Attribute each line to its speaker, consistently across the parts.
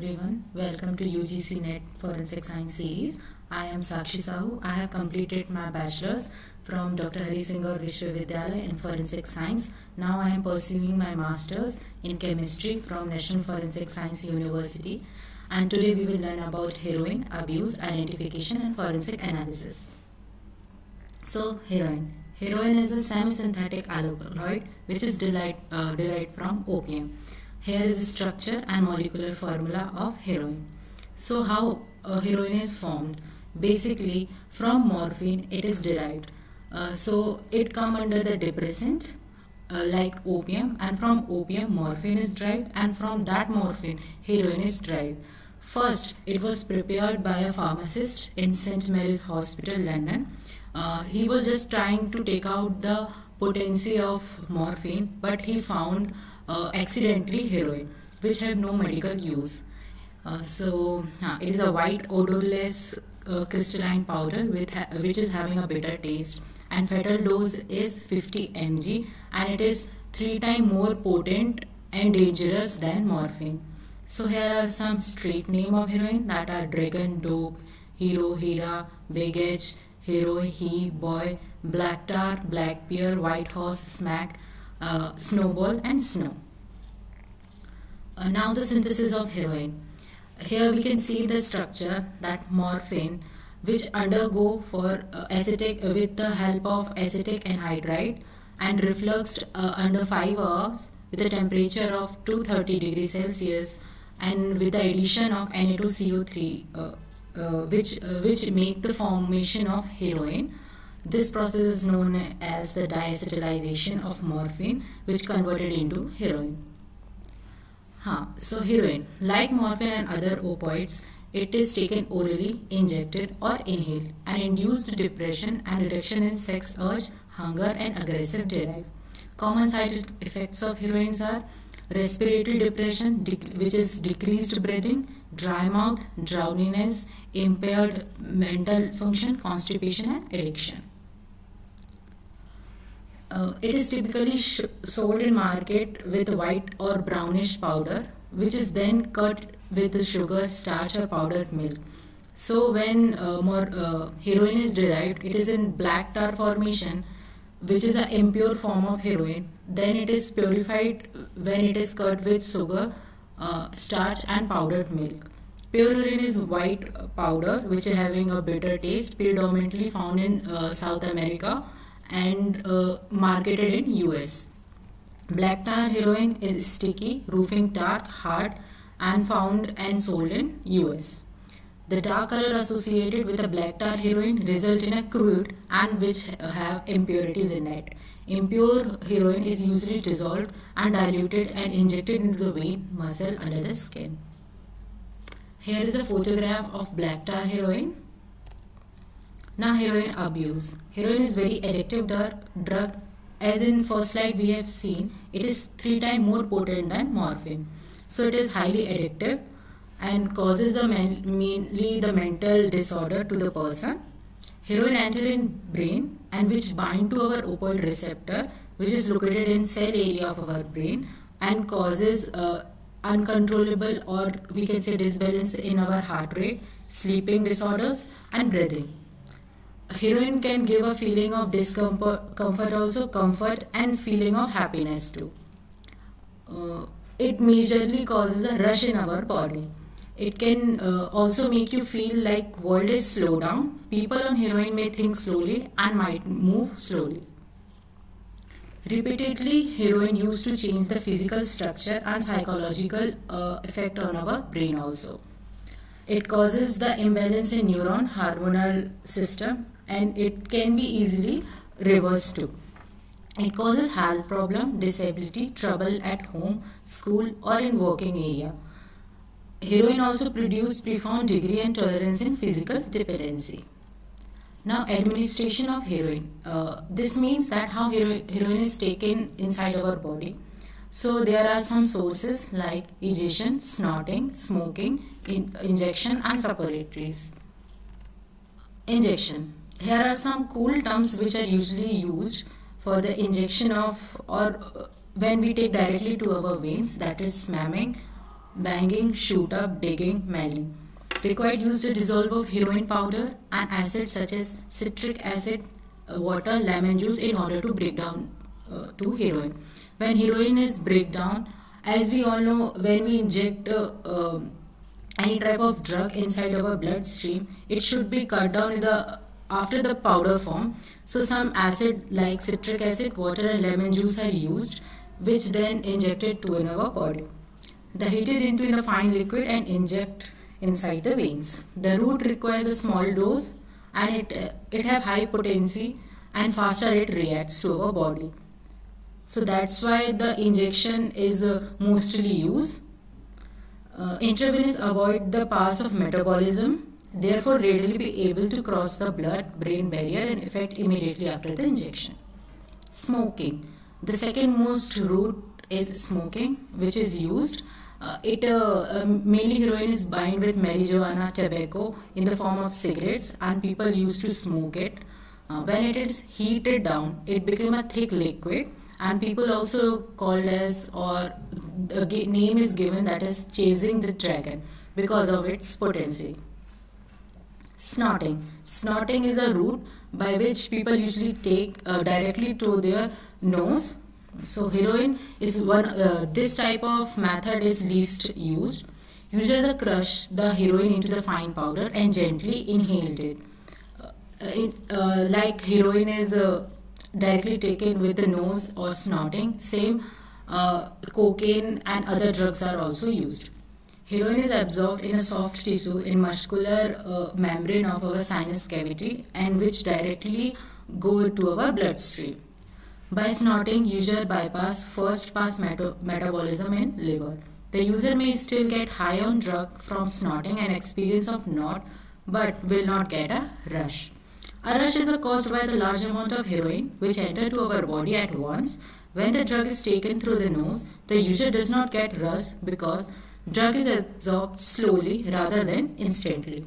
Speaker 1: Everyone, welcome to UGC NET Forensic Science series. I am Sakshi Sahu. I have completed my bachelor's from Dr. Hari Singh Gaur Vishwavidyalaya in Forensic Science. Now I am pursuing my master's in chemistry from National Forensic Science University. And today we will learn about heroin abuse, identification and forensic analysis. So heroin. Heroin is a semi-synthetic alkaloid which is derived, uh, derived from opium. Here is the structure and molecular formula of heroin. So how heroin is formed? Basically from morphine it is derived. Uh, so it come under the depressant uh, like opium and from opium morphine is derived and from that morphine heroin is derived. First it was prepared by a pharmacist in St. Mary's Hospital London. Uh, he was just trying to take out the potency of morphine but he found uh, accidentally heroin which have no medical use. Uh, so uh, it is a white odorless uh, crystalline powder with which is having a bitter taste and fatal dose is 50 mg and it is three times more potent and dangerous than morphine. So here are some street name of heroin that are Dragon, Dope, Hero, Hera, Big Edge, Hero, He, Boy, Black Tar, Black Bear, White Horse, Smack, uh, snowball and snow. Uh, now the synthesis of heroin. Here we can see the structure that morphine which undergo for uh, acetic uh, with the help of acetic anhydride and refluxed uh, under 5 hours with a temperature of 230 degrees Celsius and with the addition of Na2CO3 uh, uh, which which make the formation of heroin this process is known as the diacetylization of morphine which converted into heroin. Huh. So heroin, like morphine and other opioids, it is taken orally, injected or inhaled and induced depression and reduction in sex urge, hunger and aggressive drive. Common side effects of heroines are respiratory depression which is decreased breathing, dry mouth, drowsiness, impaired mental function, constipation and addiction. Uh, it is typically sold in market with white or brownish powder which is then cut with sugar, starch or powdered milk. So when uh, more uh, heroin is derived, it is in black tar formation which is an impure form of heroin. Then it is purified when it is cut with sugar, uh, starch and powdered milk. Pure heroin is white powder which is having a bitter taste predominantly found in uh, South America and uh, marketed in US. Black tar heroin is sticky, roofing dark, hard and found and sold in US. The dark color associated with the black tar heroin result in a crude and which have impurities in it. Impure heroin is usually dissolved and diluted and injected into the vein muscle under the skin. Here is a photograph of black tar heroin. Now heroin abuse. Heroin is very addictive drug. As in first slide we have seen, it is three times more potent than morphine. So it is highly addictive and causes the mainly the mental disorder to the person. Heroin enter in brain and which bind to our opioid receptor which is located in cell area of our brain and causes uh, uncontrollable or we can say disbalance in our heart rate, sleeping disorders and breathing heroin can give a feeling of discomfort comfort also comfort and feeling of happiness too. Uh, it majorly causes a rush in our body. It can uh, also make you feel like world is slow down. People on heroin may think slowly and might move slowly. Repeatedly heroin used to change the physical structure and psychological uh, effect on our brain also. It causes the imbalance in neuron hormonal system and it can be easily reversed too. It causes health problem, disability, trouble at home, school or in working area. Heroin also produces profound degree and tolerance in physical dependency. Now administration of heroin. Uh, this means that how hero heroin is taken inside our body. So there are some sources like ingestion, snorting, smoking, in injection and suppositories. Injection. Here are some cool terms which are usually used for the injection of or when we take directly to our veins that is smamming banging, shoot up, digging, mailing. Required use to dissolve of heroin powder and acids such as citric acid, uh, water, lemon juice in order to break down uh, to heroin. When heroin is breakdown, as we all know, when we inject uh, uh, any type of drug inside our bloodstream, it should be cut down in the after the powder form. So some acid like citric acid, water and lemon juice are used which then injected to in our body. The heated into in a fine liquid and inject inside the veins. The root requires a small dose and it, uh, it have high potency and faster it reacts to our body. So that's why the injection is uh, mostly used. Uh, intravenous avoid the pass of metabolism, therefore readily be able to cross the blood-brain barrier and effect immediately after the injection. Smoking. The second most route is smoking, which is used. Uh, it uh, um, mainly heroin is bind with marijuana tobacco in the form of cigarettes, and people used to smoke it. Uh, when it is heated down, it became a thick liquid, and people also called as or the name is given that is chasing the dragon because of its potency. Snorting. Snorting is a route by which people usually take uh, directly to their nose. So heroin is one. Uh, this type of method is least used. Usually, they crush the heroin into the fine powder and gently inhaled it. Uh, it uh, like heroin is uh, directly taken with the nose or snorting. Same, uh, cocaine and other drugs are also used. Heroin is absorbed in a soft tissue in muscular uh, membrane of our sinus cavity and which directly go to our bloodstream. By snorting, user bypass first pass meta metabolism in liver. The user may still get high on drug from snorting and experience of not but will not get a rush. A rush is caused by the large amount of heroin which enter to our body at once. When the drug is taken through the nose, the user does not get rush because Drug is absorbed slowly rather than instantly.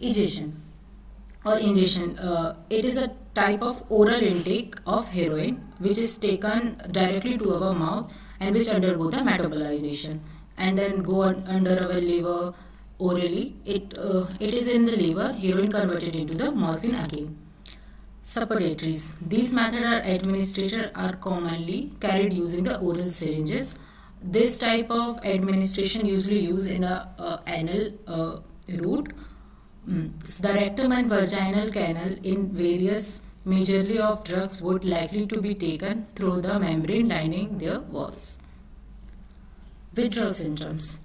Speaker 1: Egestion or ingestion. Uh, it is a type of oral intake of heroin which is taken directly to our mouth and which undergo the metabolization and then go under our liver orally. It, uh, it is in the liver, heroin converted into the morphine again. Suppositories. These methods are administered are commonly carried using the oral syringes this type of administration usually used in a, a anal uh, route. Mm. The rectum and vaginal canal in various majorly of drugs would likely to be taken through the membrane lining their walls. Withdrawal symptoms.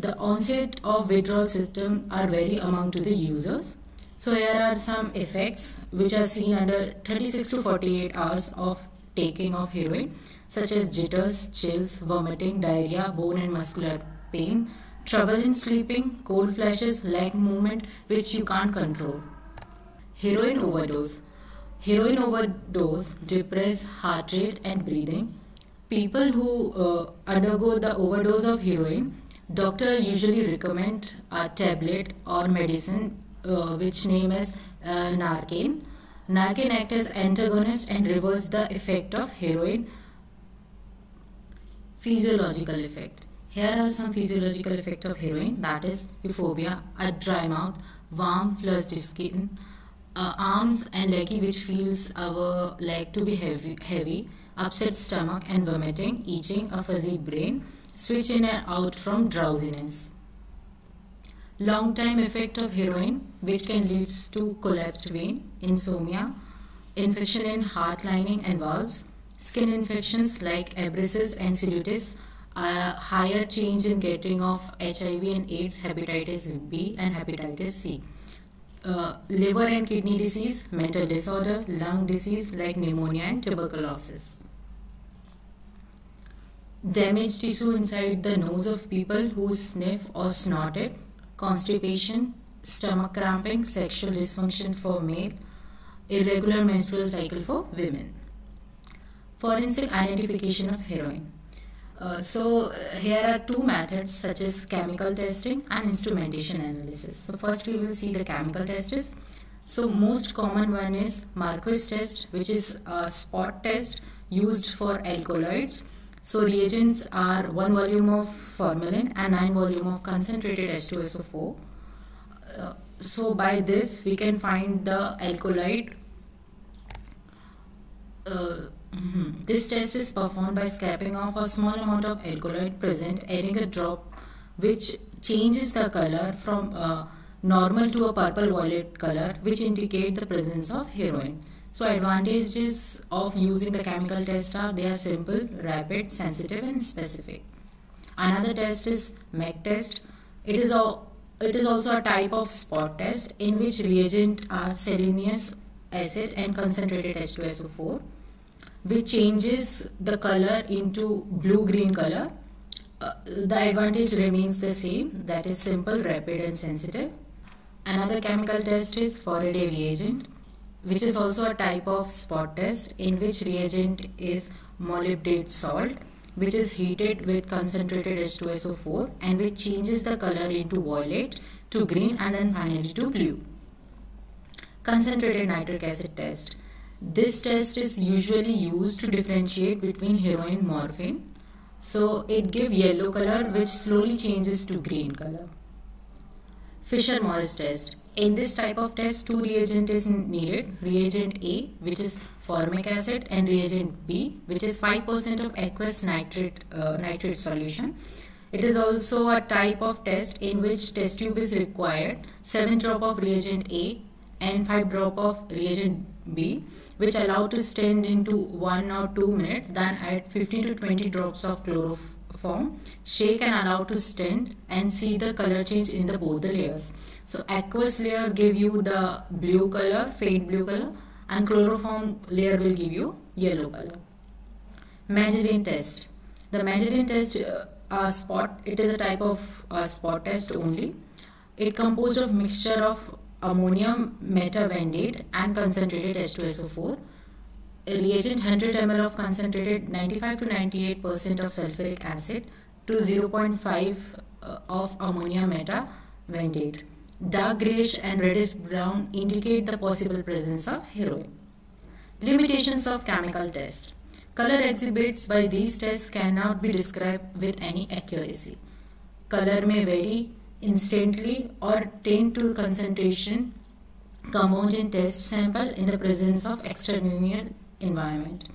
Speaker 1: The onset of withdrawal symptoms are vary among to the users. So here are some effects which are seen under 36 to 48 hours of taking of heroin such as jitters, chills, vomiting, diarrhea, bone and muscular pain, trouble in sleeping, cold flashes, leg movement which you can't control. Heroin overdose. Heroin overdose depress heart rate and breathing. People who uh, undergo the overdose of heroin, doctor usually recommend a tablet or medicine uh, which name is uh, Narcan. Narcan acts as antagonist and reverse the effect of heroin Physiological effect. Here are some physiological effect of heroin that is euphoria, a dry mouth, warm flushed skin, uh, arms and leggy which feels our leg to be heavy, heavy, upset stomach and vomiting, itching, a fuzzy brain, switch in and out from drowsiness. Long time effect of heroin which can lead to collapsed vein, insomnia, infection in heart lining and valves, Skin infections like abscesses and cellulitis, a higher change in getting of HIV and AIDS, hepatitis B and hepatitis C. Uh, liver and kidney disease, mental disorder, lung disease like pneumonia and tuberculosis. Damaged tissue inside the nose of people who sniff or snorted, constipation, stomach cramping, sexual dysfunction for male, irregular menstrual cycle for women forensic identification of heroin. Uh, so uh, here are two methods such as chemical testing and instrumentation analysis. So first we will see the chemical tests. So most common one is Marquis test which is a spot test used for alkaloids. So reagents are 1 volume of formalin and 9 volume of concentrated H2SO4. Uh, so by this we can find the alkaloid. Uh, mm-hmm. This test is performed by scraping off a small amount of alkaloid present, adding a drop which changes the color from uh, normal to a purple violet color which indicate the presence of heroin. So advantages of using the chemical test are they are simple, rapid, sensitive and specific. Another test is Mecke test. It is, a, it is also a type of spot test in which reagent are selenous acid and concentrated H2SO4 which changes the color into blue-green color. Uh, the advantage remains the same that is simple, rapid and sensitive. Another chemical test is Froehde reagent which is also a type of spot test in which reagent is molybdate salt which is heated with concentrated H2SO4 and which changes the color into violet to green and then finally to blue. Concentrated nitric acid test. This test is usually used to differentiate between heroin morphine. So it gives yellow color which slowly changes to green color. Fisher-Morris test. In this type of test, two reagent is needed. Reagent A, which is formic acid, and reagent B, which is 5% of aqueous nitrate, uh, nitrate solution. It is also a type of test in which test tube is required. 7 drop of reagent A and 5 drop of reagent B, which allow to stand into 1 or 2 minutes. Then add 15 to 20 drops of chloroform shake and allow to stand and see the color change in the both the layers. So aqueous layer give you the blue color, faint blue color and chloroform layer will give you yellow color. Mandelin test. The Mandelin test uh, uh, spot, it is a type of uh, spot test only. It composed of mixture of ammonium metavanadate and concentrated H2SO4 reagent 100 ml of concentrated 95 to 98 percent of sulfuric acid to 0.5 uh, of ammonia metavanadate. Dark grayish and reddish brown indicate the possible presence of heroin. Limitations of chemical test. Color exhibits by these tests cannot be described with any accuracy. Color may vary instantly or tend to concentration compound in test sample in the presence of extraneous environment.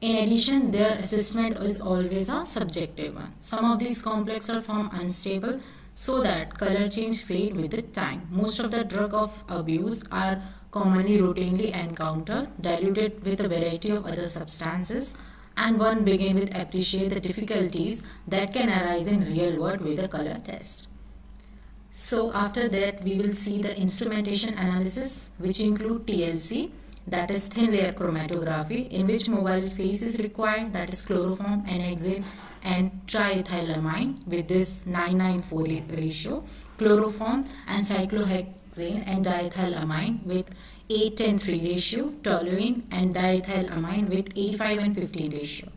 Speaker 1: In addition, their assessment is always a subjective one. Some of these complexes are formed unstable so that color change fade with the time. Most of the drug of abuse are commonly routinely encountered, diluted with a variety of other substances, and one begin with appreciate the difficulties that can arise in real world with the color test. So after that, we will see the instrumentation analysis, which include TLC, that is thin layer chromatography in which mobile phase is required that is chloroform, and n-hexane and triethylamine with this 994 ratio, chloroform and cyclohexane and diethylamine with 8 and 3 ratio, toluene and diethylamine with 85 and 15 ratio.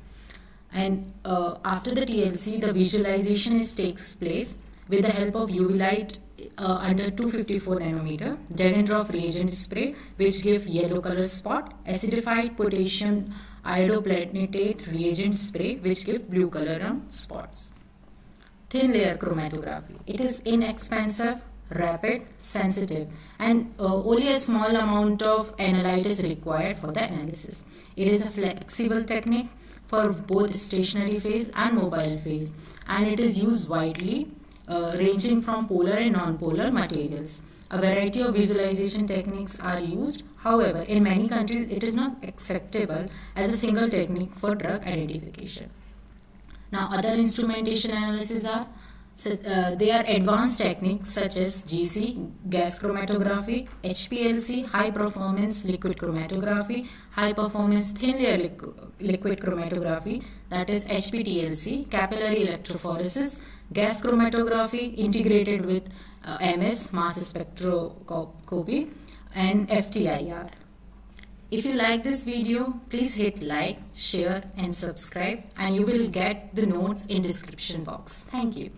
Speaker 1: And uh, after the TLC, the visualization is takes place with the help of UV light uh, under 254 nanometer Dragendorff reagent spray which give yellow color spot acidified potassium iodoplatinate reagent spray which give blue color spots. Thin layer chromatography. It is inexpensive rapid sensitive and uh, only a small amount of analyte is required for the analysis. It is a flexible technique for both stationary phase and mobile phase and it is used widely uh, ranging from polar and non-polar materials. A variety of visualization techniques are used. However, in many countries, it is not acceptable as a single technique for drug identification. Now, other instrumentation analysis are so, uh, they are advanced techniques such as GC, gas chromatography, HPLC, high performance liquid chromatography, high performance thin layer liquid chromatography, that is HPTLC, capillary electrophoresis, gas chromatography integrated with uh, MS, mass spectroscopy, and FTIR. If you like this video, please hit like, share and subscribe and you will get the notes in description box. Thank you.